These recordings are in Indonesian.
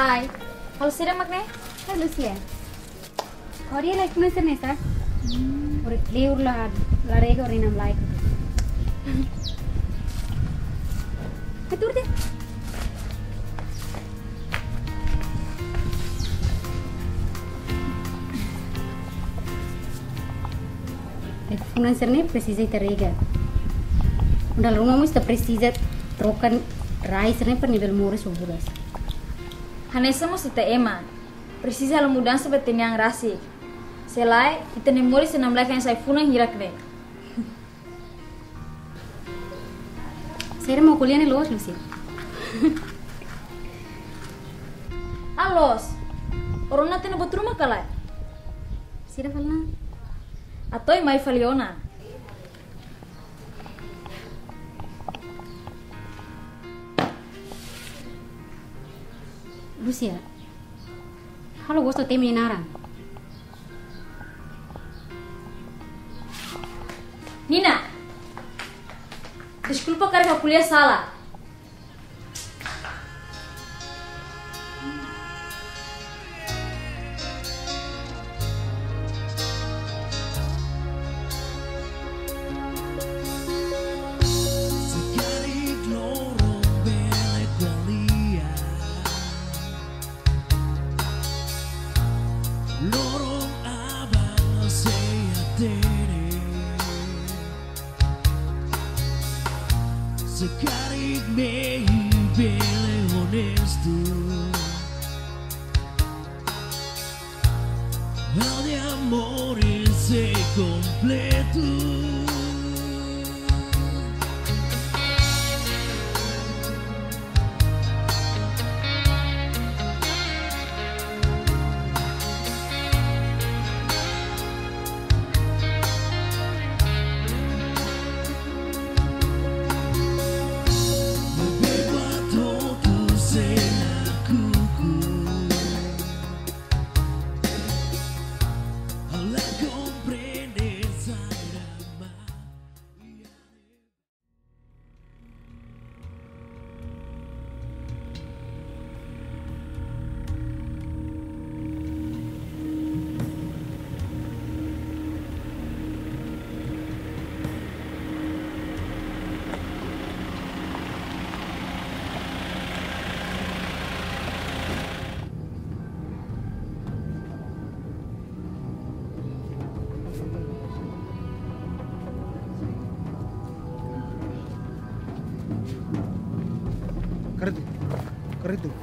Hai. Halo sira makne? Hai Lucia. Har jag lagt mig sen nästa? Och det blir la la regor innan like. Betul deh. Influencer ni precisa ita rega. Dalam rumah mu sta precisa trocan rice ni per nível mores ou buras. Hanessa mo sa ema. Precisa la mudança para ter yang rasi. Selai, kita nem mori senam lagi yang saya funang hirak ne. Saya mau kuliah ni luas Lucia. Alos. Orang nanti nebut rumah kalai. Sira falna. Atau mai faliona. Lucia. Halo gosto tem menina Nina. Desculpa cara que a kuliah salah.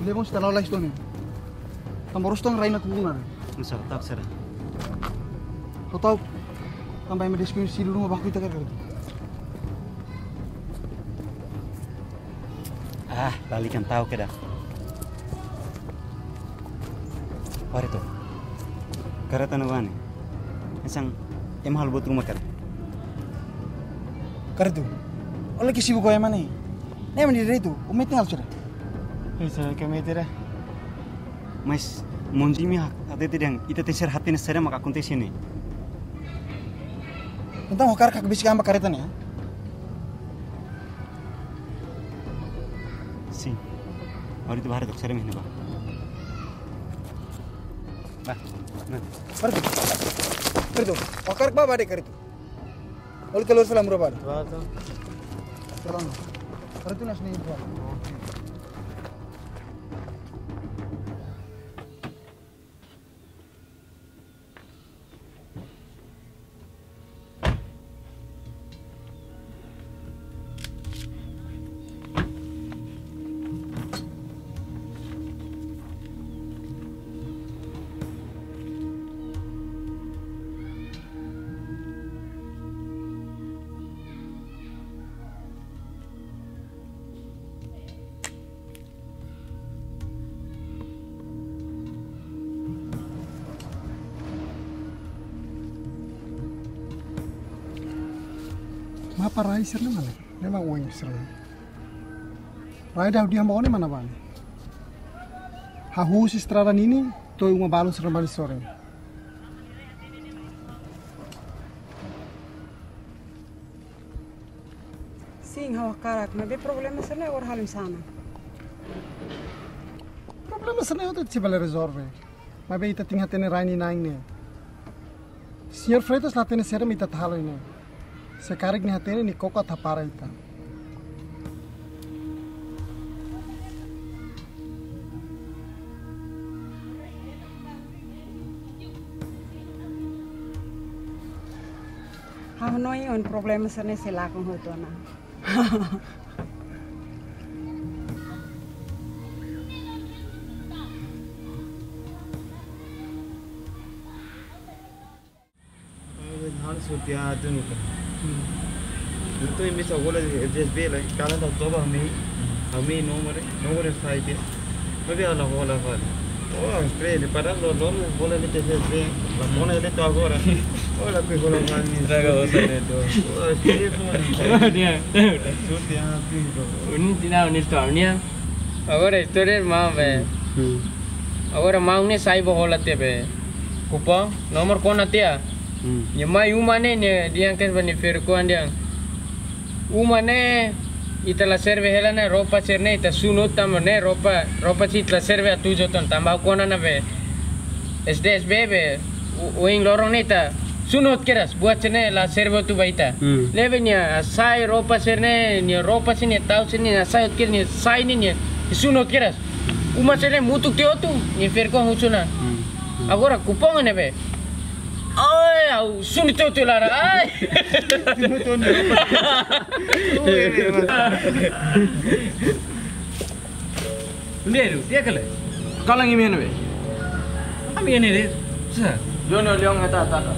Karitu. Kuliah mo sa tanaw lang ito niyo. Tamoros tong raina kuna. Masarap tak. Kau tahu tambah yang diskusi dulu rumah bakti kita karitu. Ah, balikan tahu keda. Pare to. Karata na wani. Isang emahal buat rumah kar. Karitu. Oleh kisi buku yang mana? Nih mana dia itu? Umit tinggal sudah. Isa kami tira. Mas ate tidang ita teser hati na sere maka kunte sini. Tentang hokar kak bisik ambak kareta nih. Si. Ori tu bahar dok sere mihne ba. Bah. Nah. Karitu. Karitu. Hokar bawa deh karitu. Oleh telur salam berapa? Salam. Karitu nas nih. Mapa rai sirna mana? Memang uang sirna. Rai dah dia mau ni mana bani? Hahu si strada nini, tu uma balon sirna bani sore. Sim, hawa karak, mas de problema se le or halim sana. Problem mas na outra tibele resolve. Mas bem ita tinha tene raini naing ne. Senhor Freitas lá tene serem ita tahalo ne. Se karik ni hatene ni koko tapara ita. Hau noi un problema serne se lakon ho to na. Han sutia tunuka. Itu yang bisa gula just be like kalau tak coba kami kami nomor nomor site dia. Tapi ala gula gula. Oh, spray de para lo lo bola ni te spray. La mona de to agora. Olha que gula mani. Traga você de to. Oh, spray phone. Dia, Sutia tunuka. ini tidak ini tahunnya. Agora historia mau be. Agora mau ni sai bola te be. Kupang nomor kona tia. Nya mai uma ne dia kan bani fer ko andiang. Uma ne itala serve hela ne ropa cerne ita suno tam ne ropa ropa si itala serve atu joton tamba kona na be. SDS bebe uing lorong ne ita sunut keras buat cerne la serve tu baita. Leve nya sai ropa cerne nya ropa sini tau sini nya sai kir nya sai ni nya sunut keras. Uma cerne mutuk tio tu nya fer ko husuna. Agora kupong ne be. Ai, au suni teu tu lara. Ai. Ndero, dia kale. Kalang imi ane be. Ami ane de. Sa. Jono leong eta tata.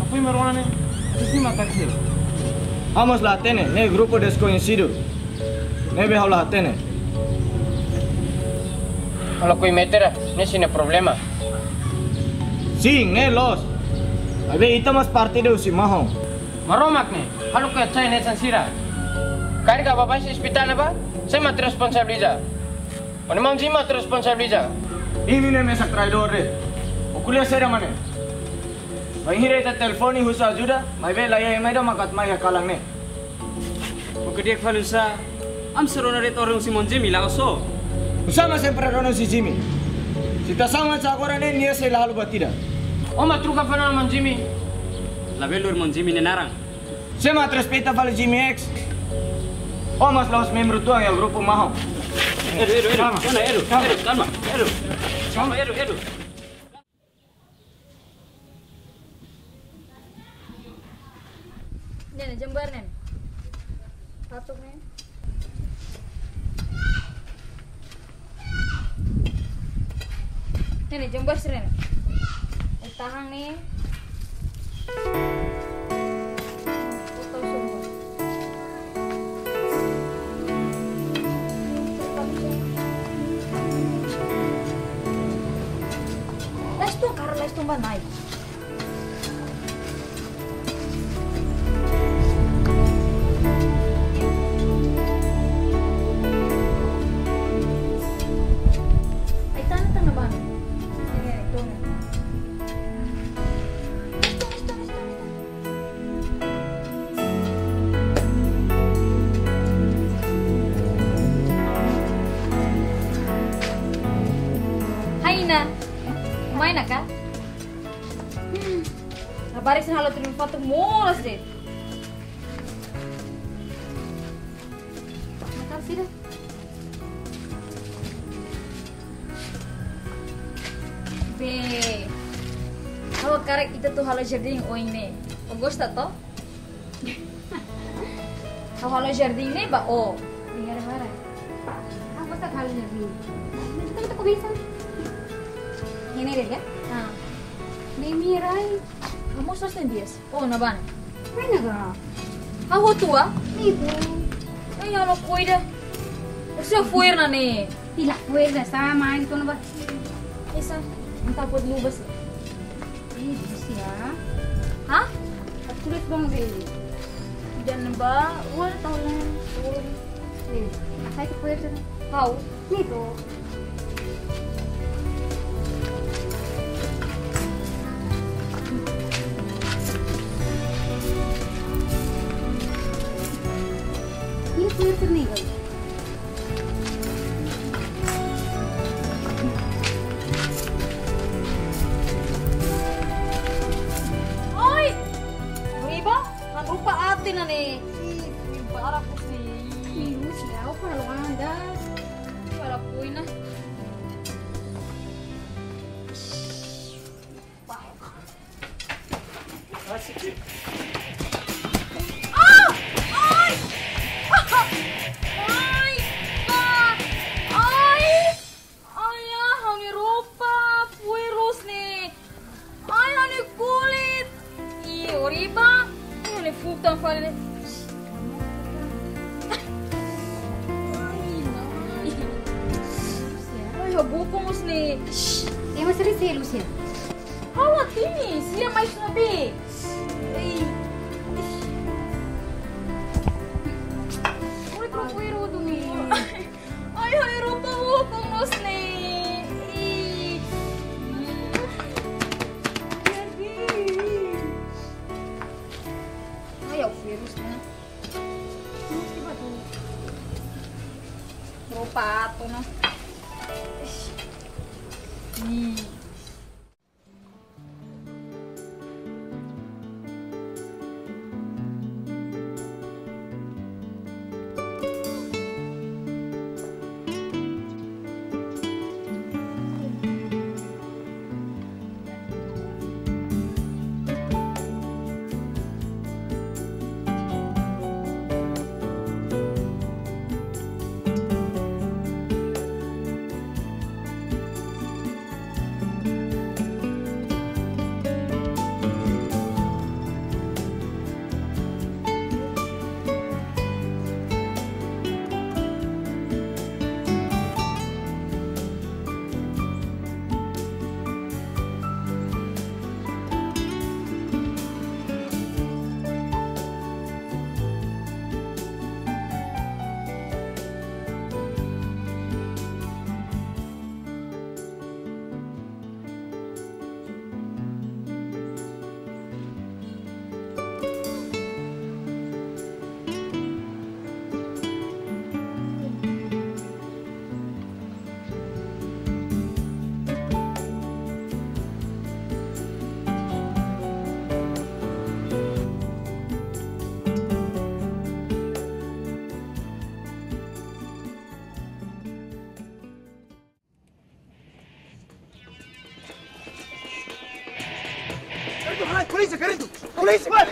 Apa yang marwana ne? Sisi mata kecil. Vamos lá, tene, ne grupo desconhecido. Ne be lá, Kalau kau meter, ne sini problema. Sim, ne los. Abe ita mas parte de usi maho. Maromak ne, kalau kau cai ne sansira. Kari ka bapak si hospital apa? Saya mat responsabiliza. Oni mau jima responsabiliza. Ini ne mesak traidor de. Okulia sera mane. Mahire ita telefoni husa ajuda, mai be laya mai da makat mai kalang ne. Oke dia falusa. Am serona ret orang si monje mila Sama sempre rono si Jimmy. Se tá sama agora nem ia sei lá batida. Oma truca fana man Jimmy. La velor Jimmy ne narang. Se ma respeita fala Jimmy X. Oma los membro do grupo Mahão. Eru, eru, eru. Calma, calma. Calma, jembar. Eh, nih. Foto semua. Les tuh, karena les tuh mbak naik. Foto mulas deh. Nakal sih dah. Be. Hawa karek itu tuh halo jardim oing ne. O gosta to? Hawa halo jardim ne ba o. dias. Oh, na ba? Mana ga? Hawa tua? Ibu. Ay, ano cuida. Kasi fuer na ni. Tidak puede sama itu na ba? Isa, ang tapod lubas. Eh, siya. Ha? At kulit bang? Diyan na ba? Wala tao lang. Eh, nakay ko puede na. How? Nito. ainsi de suite. Propátona. Hum.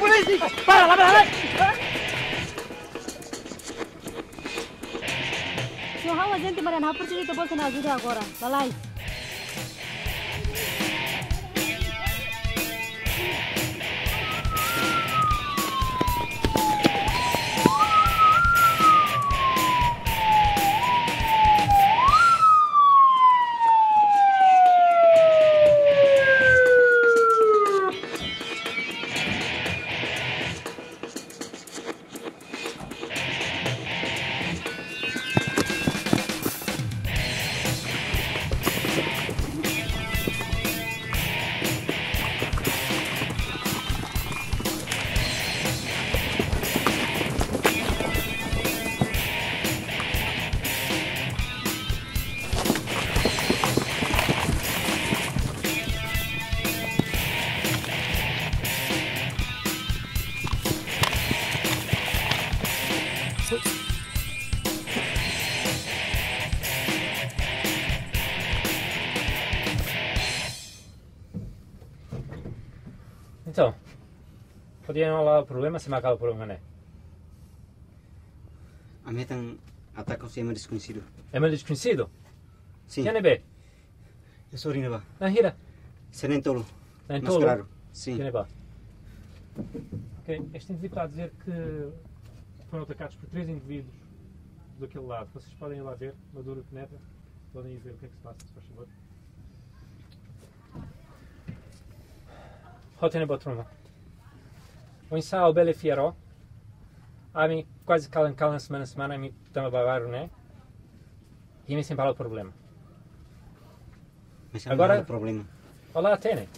polisi! Para, lá vai, Não há gente, mas não há por que te posso na ajuda agora. Vai lá. Então, podia lá o problema, se marcar o problema, né? A ataque ao sistema desconhecido. É meu desconhecido? Sim. Quem é bem? Eu sou Rineba. Na hira? Serentolo. Na Entolo? Mascarado. Sim. Quem é bem? Ok, este indivíduo está a dizer que foram atacados por três indivíduos daquele lado. Vocês podem ir lá ver, Maduro penetra, podem ir ver o que é que se passa, se faz favor. Hotene Botruma. Unsa obele fiero. A mim quase kalan kalan semana semana me tamo bavaru, né? E me sem o problema. Mas Agora, problema. Olá, Atene.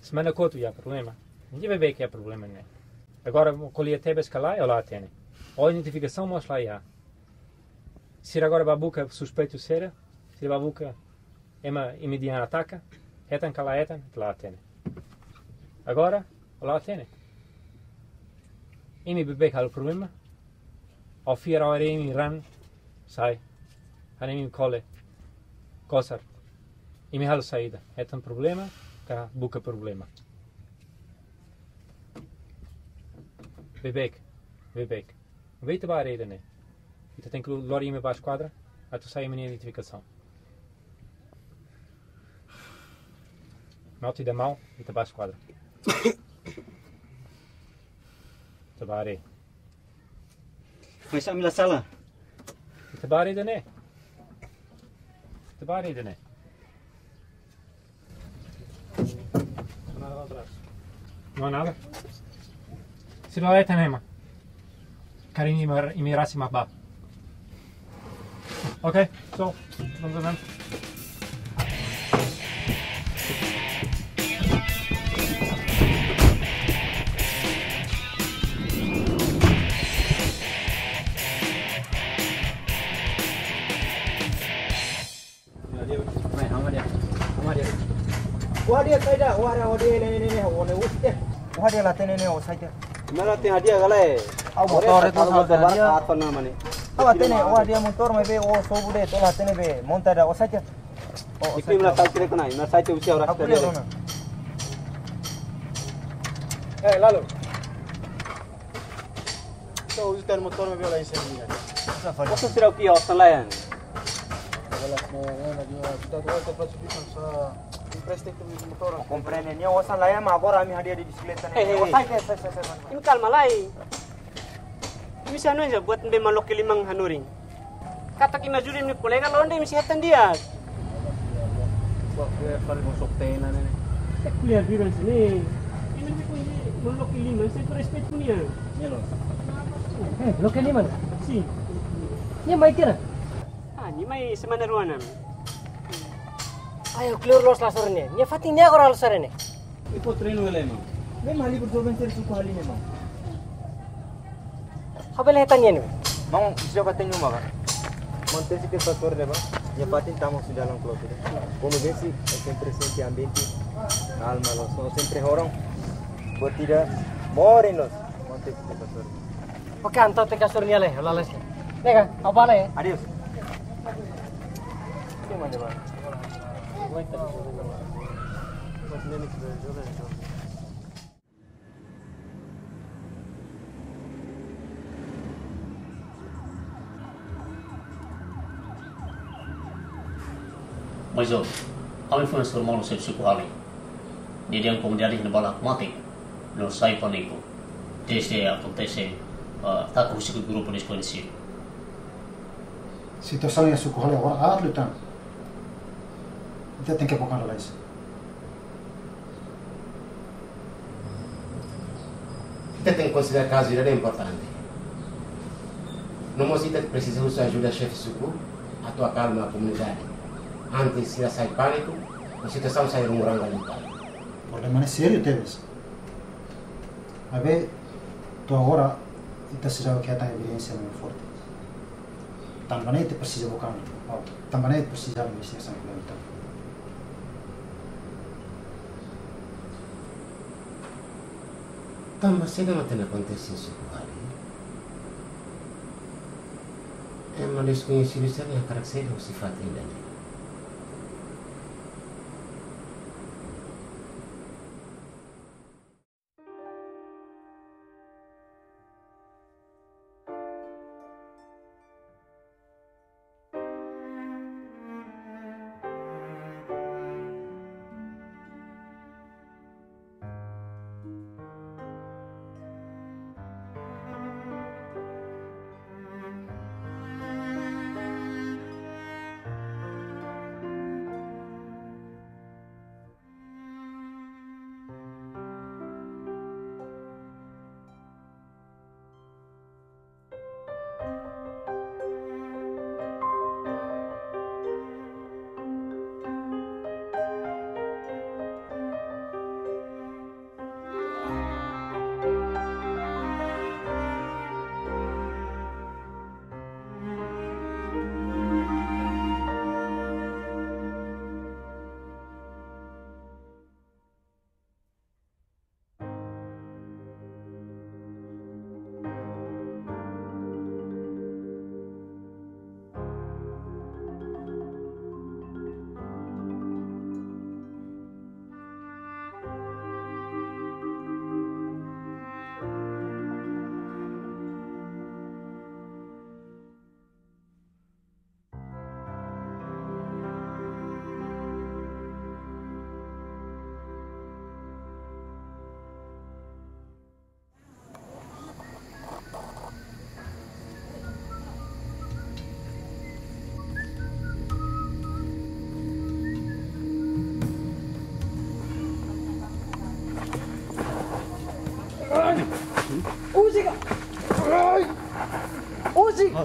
Semana coto já problema. Ninguém vai ver que é problema, né? Agora, colhi até e olá, Atene. Olha a identificação, mostra lá, já. Se agora babuca suspeito será, se babuca é uma imediana ataca, etan cala etan, lá, Atene. Agora, olá, Tene. Imi bebê o problema. Ao fiar hora imi ran, sai. Hanemi cole. Kosar. Imi halo saída. Etan problema, ka buka problema. Bebek, bebek. Weet waar reden né? Ita tem que lor ime para a esquadra, a tu sai a minha identificação. Mete da mão e te para a esquadra. Tabari. خوش أمي Sala. Tabari دني Tabari دني Não nada. Se não é tema. Carinho e mirassi mabá. Ok, so, vamos ver. Dia ini ini wah dia wus dia. Wah dia latih ini wah saya. Mana teh hadiah galai. Aw motor itu Kalau sama dia. apa namanya? Aw tene wah dia motor mai be oh sobu deh tolah tene be monta dah wah saya. Oh Ikli mila sai kira kana, mila sai usia orang Aku lihat mana. Eh, lalu. So, usted el motor me vio la inseguridad. Osa sira kia osa layan. Velas mo, bueno, yo, kita tuh kita clasifican sa impreste itu motor. Compreende, ni wah sana ya mah agora mi hadia di bisikleta Eh, nih. eh, Wah saya saya saya saya. Ini kalma lai. Bisa aja buat be malok limang hanuring. Kata kina juri ni kolega londe misi hatan dia. Wah, gue paling mau sok tena nih. Eh kuliah bilang sini. Ini ni pun malok lima, saya tu respect punya. Eh, lo que liman? Si. Ni mai tira. Ah, ni mai semana. Ayo keluar los las orne. Ni fating ni agora los orne. Ipo treino ele mah. Be mali berdoben ser suku hali ni mah. Habel hetan ni. Mau siapa tengok mah kan? Manter que fator né, bang? Ya patin estamos di dalam klub ini. Como vê se é sempre presente ambiente, calma, los no sempre orang. Buat tidak morin los. Manter que fator. Oke, anto te kasur ni ale, lalas. Nega, apa le? Adios. Gimana bang? Mas ó, kami foi sur mau sep suku hali. Dia yang kemudian di balak mati. No sai panico. Desde acontece uh, tak usik grupo desconhecido. Situação suku hal agora ah lutan. Kita tem que lá isso. Kita tem que considerar que a ajuda é importante. Não você precisa usar ajuda chefe suku atau calma a comunidade. Antes se sai pânico, a situação sai rumorando ali. O problema é sério, Teves. Mas vê, tu agora, kita sudah kita evidência muito forte. Também te precisa focar. Também precisa investigação então. Também cedo não tem acontecido isso ali. É uma desconhecida isso é a característica se faz ainda.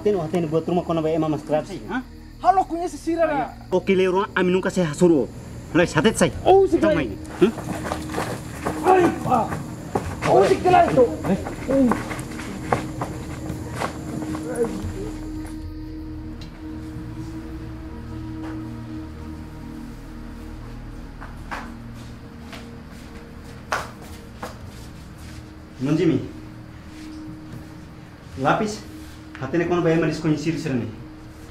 Ozi. Hatene hatene buat rumah kona bae mama scratch. Ha? Halo kunya si sira na. Oke lero ami nunca se hasuru. Lai satet sai. Oh, si Tamai. Ay, pa. Ozi kala ito. Monjimi. Lapis. Hatene kona bae maris conhecer serene.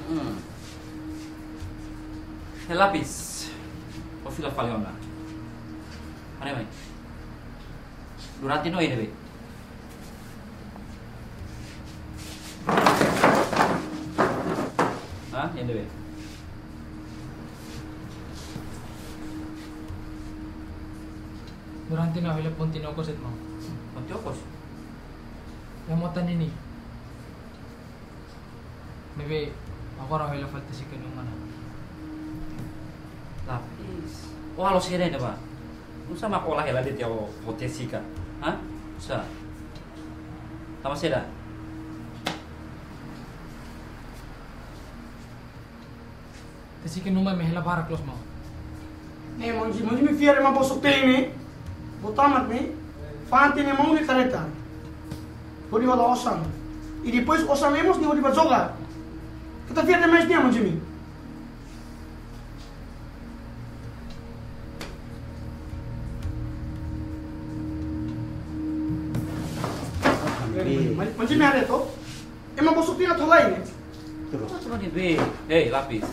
Hmm. É lápis. O fila falhou lá. Olha bem. Durante no ini, Hah, ini be. Durante na hile Pontinocos mo. Pontinocos? Yang mau tanya ini. Maybe ako raw hile falta si mana. Lapis. Oh, halo sini deh, Pak. Usa makola hela dit yo potesika. Hah? Usa. Tama sila. Kasi kanong may hila para close mo. Ne monji monji mi fiere ma posso tene. Botamat me. Fante ne mão de careta. Pode vai osam. E depois osamemos de onde vai jogar. Que tá fiere mais dia monji mi. Monji mi areto. E ma posso tina tolai ne. Apa cuma nih, be? Hei, lapis.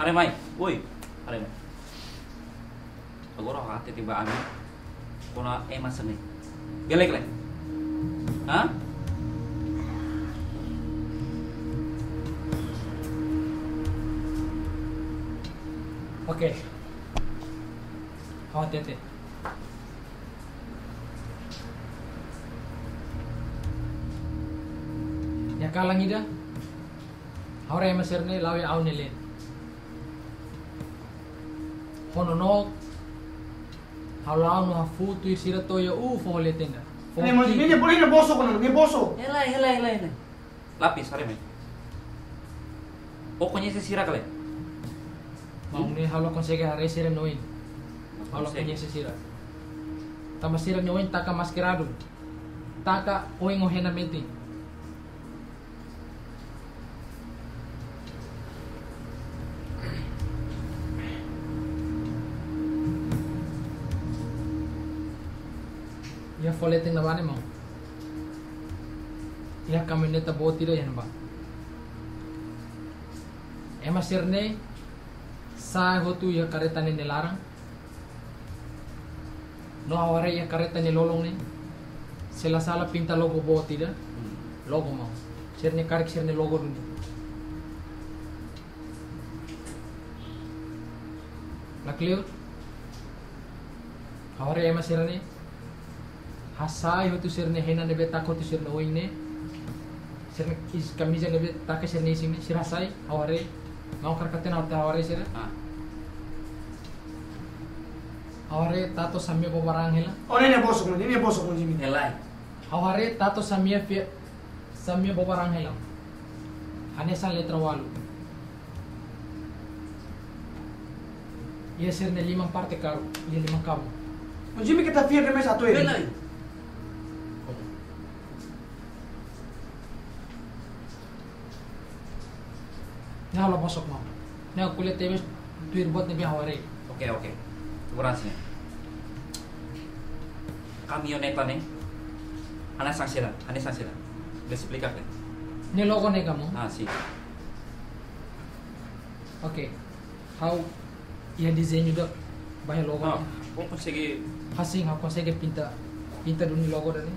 Are mai, woi, are mai. Agora hati tiba ami. Kona emas seni. Gelek le. Hah? Oke. Hawat hati. Ya kalang ida. Hore masir ni lawi au ni len. Hono no. Halau no hafu tu sira to ya u fo le tenda. Ne monji mi ne boleh ne boso kono ne boso. Hela, hela, hela, hela. Lapis, are mai. Pokoknya sisira kali. Mau ni halo consegue hare sira noin. Halo punya sira. Tama sira noin taka maskerado. Taka oing ohena meti. Ya folete na bane mo. Ya kamioneta botira yan ba. Ema sirne sa hotu ya kareta ni nilarang. No aware ya kareta ni lolong ni. Sila sala pinta logo botira. Logo mo. Sirne karik sirne logo dun. La clear? Aware ema sirne hasai hotu sirne hena nebe takot tu sirne oine sirne is kamisa nebe take sirne sing sir hasai aware mau karkaten awte aware sir aware tato samia bobarang hela Oh ne ne boso kono ne boso monji mi. Helai. aware tato samia fia samia bobarang hela anesa letra walu Ia sirne limang parte karu, ia limang kamu. Monji mi kita fiere mais atu ele. Belai. Nah, lo masuk mau. Nah, kulit tebes tuir buat nabi hawari. Oke, oke. Kurasnya. Camioneta nih. Ana sangsira, ana sangsira. Le explica que. Ini logo nih kamu. Ah, sí. Oke. How ia desain juga banyak logo. No, vou conseguir Hasing aku consegue pinta pinta duni logo dari.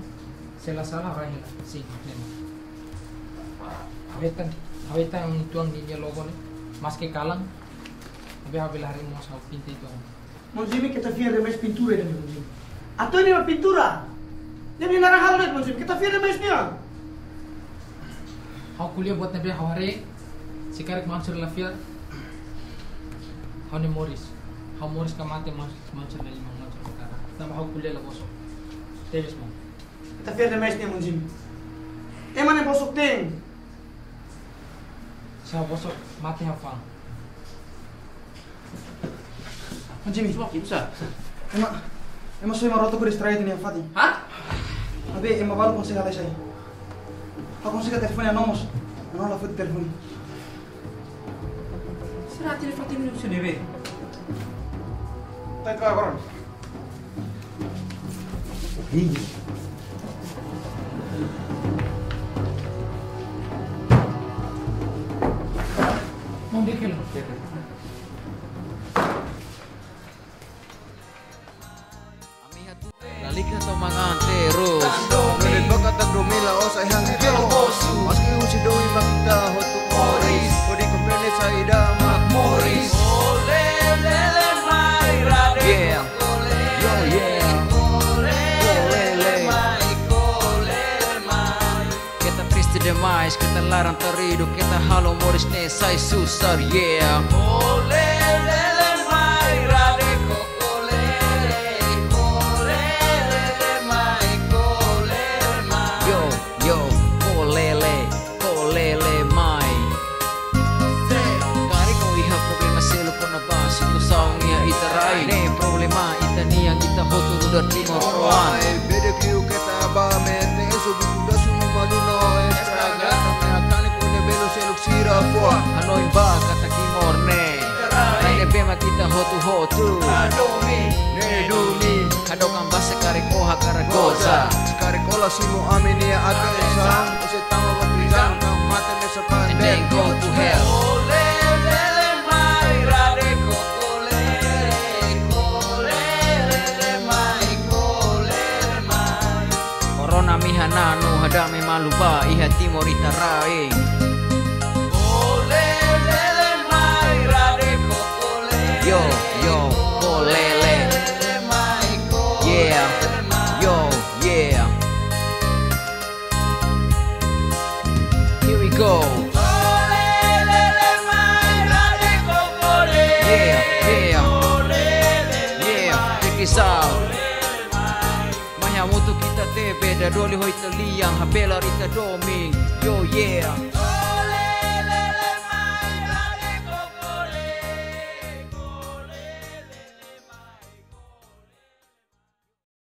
Salah salah orang ini. Sim, memang. Awetan, awetan yang tuang di dia logo. Mas ke kalang. Tapi habil hari mau sa pinta itu. Monji mi kita fiere mais pintura ne monji. Atu ne ma pintura. Ne mi nara hal monji mi kita fiere mais nia. How kuliah buat nabi hawari. Sikarik mansur lafia. How ni Morris. How Morris kamate mas mansur limang mansur perkara. Tambah how kuliah lah bosok. Tebes mo. Kita vierde mais niya mong Jimmy. Eman yung bosok ting. 자, 벌써 마트 형판. Jimmy, ¿qué pasa? Emma, Emma soy maroto por distraer ni enfadi. ¿Ah? A ver, Emma a conseguir eso ahí. A conseguir teléfono a nomos. No la fue de teléfono. Será de ver. Está claro, bro. もうできるの？Demais Kita larang terido Kita halo moris ne sai susar Yeah. Yo, Kita hotu hotu Adomi Ne dumi Kadokang basa kari koha karagoza. Sekari kola simu amini ya ate sang Ose tama. Maprizang Kang mata me sa And then pandem go to hell Corona miha nanu hadame maluba iha timor ita Niitä rooli hoitto liian, hän pelaa riittää doomiin, yo yeah.